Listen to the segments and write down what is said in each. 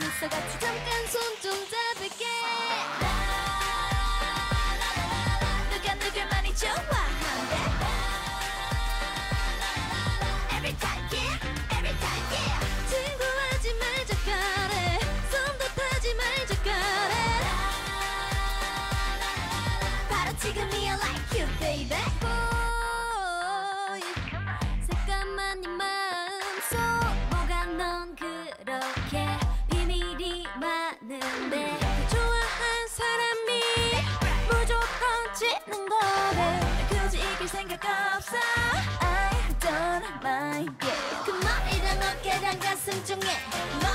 잠깐 손 좀. 없어 I don't mind yeah. 그 머리랑 어깨랑 가슴 중에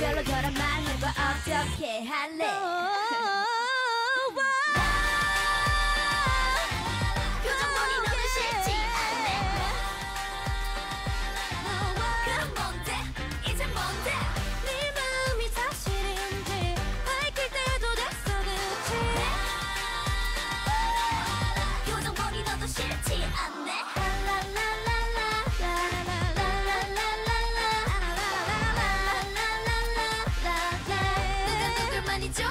girl, I got a man. 아니죠